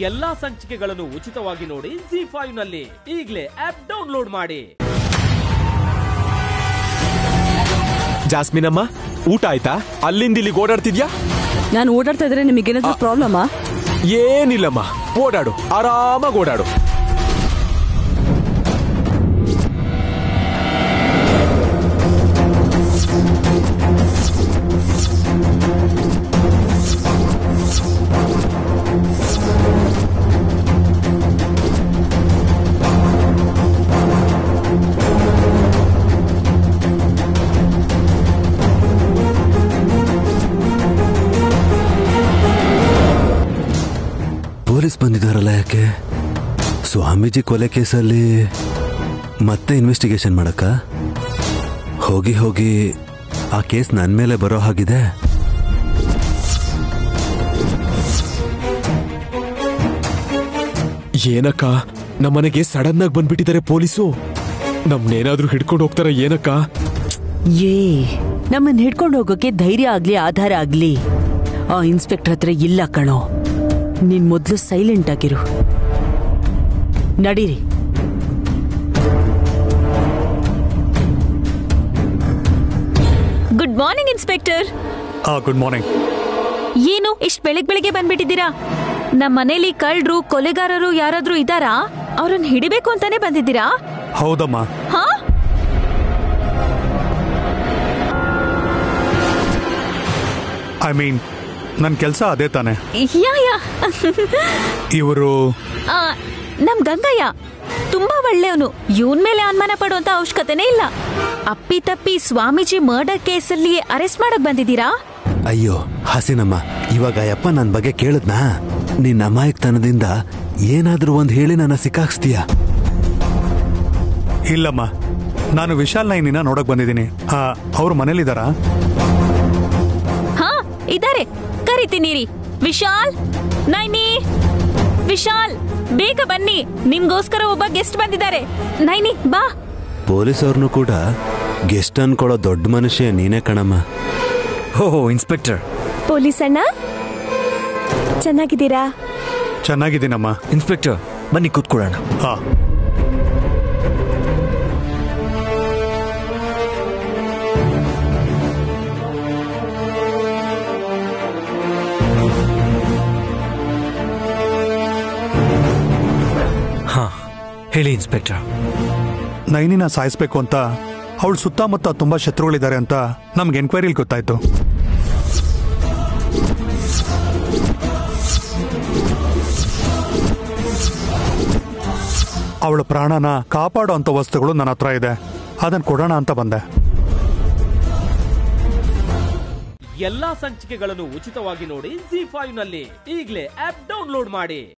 ಎಲ್ಲಾ ಸಂಚಿಕೆಗಳನ್ನು ಉಚಿತವಾಗಿ ನೋಡಿ ಜಿ ಫೈವ್ನಲ್ಲಿ ಈಗಲೇ ಆಪ್ ಡೌನ್ಲೋಡ್ ಮಾಡಿ. ಜಾಸ್ಮಿನ್ ಅಮ್ಮ ಊಟ ಆಯ್ತಾ? ಅಲ್ಲಿಂದ ಇಲ್ಲಿಗೆ ಓಡಾಡ್ತಿದ್ಯಾ? ನಾನು ಓಡಾಡ್ತಾ ಇದ್ರೆ ನಿಮಗೇನಾದ್ರೂ ಪ್ರಾಬ್ಲಮಾ ಏನಿಲ್ಲಮ್ಮ ಓಡಾಡು ಆರಾಮಾಗಿ ಓಡಾಡು. ಪೊಲೀಸ್ ಬಂದಿದ್ದಾರಲ್ಲ ಯಾಕೆ? ಸ್ವಾಮೀಜಿ ಕೊಲೆ ಕೇಸಲ್ಲಿ ಮತ್ತೆ ಇನ್ವೆಸ್ಟಿಗೇಷನ್ ಮಾಡಕ್ಕ? ಹೋಗಿ ಹೋಗಿ ಆ ಕೇಸ್ ನನ್ನ ಮೇಲೆ ಬರೋ ಹಾಗಿದೆ. ಏನಕ್ಕ? ನಮ್ಮನೆಗೆ ಸಡನ್ ಆಗಿ ಬಂದ್ಬಿಟ್ಟಿದ್ದಾರೆ ಪೊಲೀಸು. ನಮ್ನೇನಾದ್ರೂ ಹಿಡ್ಕೊಂಡು ಹೋಗ್ತಾರ ಏನಕ್ಕ? ಏ ನಮ್ಮನ್ನ ಹಿಡ್ಕೊಂಡು ಹೋಗೋಕೆ ಧೈರ್ಯ ಆಗ್ಲಿ ಆಧಾರ ಆಗ್ಲಿ. ಆ ಇನ್ಸ್ಪೆಕ್ಟರ್ ಹತ್ರ ಇಲ್ಲ ಕಣೋ. ನೀನ್ ಮೊದಲು ಸೈಲೆಂಟ್ ಆಗಿರು. ನಡೀರಿ. Good morning inspector good morning ಏನು ಇಷ್ಟು ಬೆಳಗ್ಗೆ ಬೆಳಗ್ಗೆ ಬಂದ್ಬಿಟ್ಟಿದ್ದೀರಾ? ನಮ್ಮ ಮನೇಲಿ ಕಳ್ಳರು ಕೊಲೆಗಾರರು ಯಾರಾದ್ರೂ ಇದ್ದಾರಾ? ಅವ್ರನ್ನ ಹಿಡಿಬೇಕು ಅಂತಾನೆ ಬಂದಿದ್ದೀರಾ? ಹೌದಮ್ಮ. ಹಾ? ಐ ಮೀನ್ ನನ್ನ ಕೆಲಸ ಅದೇ ತಾನೆ. ಯಾ ಯಾ. ಇವರು ಆ, ನಮ್ ಗಂಗಯ್ಯ ತುಂಬಾ ಒಳ್ಳೆಯವನು. ಇವನ್ ಮೇಲೆ ಅನುಮಾನ ಪಡುವಂತ ಅವಶ್ಯಕತೆನೇ ಇಲ್ಲ. ಅಪ್ಪಿ ತಪ್ಪಿ ಸ್ವಾಮೀಜಿ ಮರ್ಡರ್ ಕೇಸಲ್ಲಿ ಅರೆಸ್ಟ್ ಮಾಡಕ್ ಬಂದಿದ್ದೀರಾ? ಅಯ್ಯೋ ಹಸಿನಮ್ಮ ಇವಾಗ ಯಪ್ಪ ನನ್ನ ಬಗ್ಗೆ ಕೇಳಿದ್ನಾ? ನಿನ್ನ ಅಮಾಯಕ್ತನದಿಂದ ಏನಾದ್ರೂ ಒಂದ್ ಹೇಳಿ ನನ್ನ ಸಿಕ್ಕಾಕ್ಸ್ತೀಯ? ಇಲ್ಲಮ್ಮ ನಾನು ವಿಶಾಲ್ ನೈನಿನ ನೋಡಕ್ ಬಂದಿದ್ದೀನಿ. ಅವ್ರ ಮನೇಲಿದ್ದಾರಾ? ಹಾ ಇದಾರೆ. ಕರಿತೀನಿ ರೀ ವಿಶಾಲ್ ನೈನಿ ವಿಶಾಲ್ ಬೇಗ ಬನ್ನಿ. ನಿಮ್ಗೋಸ್ಕರ ಒಬ್ಬ ಗೆಸ್ಟ್ ಬಂದಿದ್ದಾರೆ. ನೈನಿ ಬಾ. ಪೊಲೀಸವ್ರನ್ನು ಕೂಡ ಗೆಸ್ಟ್ ಅನ್ಕೊಳ್ಳೋ ದೊಡ್ಡ ಮನುಷ್ಯ ನೀನೇ ಕಣಮ್ಮ. ಓಹೋ ಇನ್ಸ್ಪೆಕ್ಟರ್. ಪೊಲೀಸ್ ಅಣ್ಣ ಚೆನ್ನಾಗಿದ್ದೀರಾ? ಚೆನ್ನಾಗಿದ್ದೀನಮ್ಮ. ಇನ್ಸ್ಪೆಕ್ಟರ್ ಬನ್ನಿ ಕೂತ್ಕೊಳ್ಳೋಣ. ಹಾ. ಹೇಳಿ ಇನ್ಸ್ಪೆಕ್ಟರ್. ನೈನಿನ ಸಾಯಿಸ್ಬೇಕು ಅಂತ ಅವಳು ಸುತ್ತಮುತ್ತ ತುಂಬಾ ಶತ್ರುಗಳಿದ್ದಾರೆ ಅಂತ ನಮ್ಗೆ ಎನ್ಕ್ವೈರಿಲಿ ಗೊತ್ತಾಯ್ತು. ಅವಳ ಪ್ರಾಣನ ಕಾಪಾಡೋ ಅಂತ ವಸ್ತುಗಳು ನನ್ನ ಹತ್ರ ಇದೆ. ಅದನ್ನ ಕೊಡೋಣ ಅಂತ ಬಂದೆ. ಎಲ್ಲಾ ಸಂಚಿಕೆಗಳನ್ನು ಉಚಿತವಾಗಿ ನೋಡಿ ಜಿ ಫೈವ್ನಲ್ಲಿ ಈಗಲೇ ಆಪ್ ಡೌನ್ಲೋಡ್ ಮಾಡಿ.